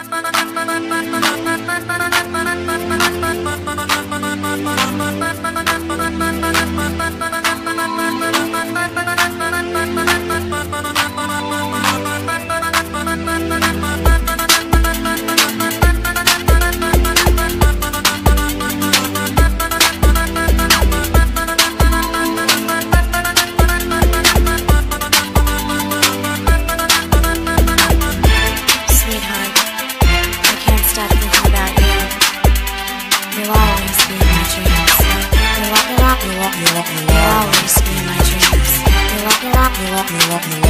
Thank you. me, love me, love me.